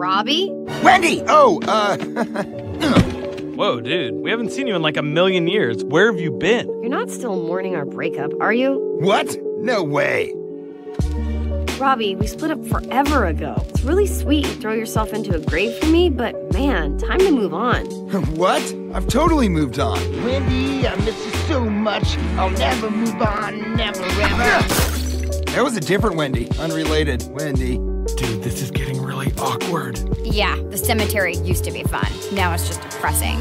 Robbie? Wendy! Oh, uh. Whoa, dude, we haven't seen you in like a million years. Where have you been? You're not still mourning our breakup, are you? what? No way. Robbie, we split up forever ago. It's really sweet you throw yourself into a grave for me, but man, time to move on. what? I've totally moved on. Wendy, I miss you so much. I'll never move on, never ever. That was a different Wendy. Unrelated Wendy. Awkward. Yeah, the cemetery used to be fun. Now it's just depressing.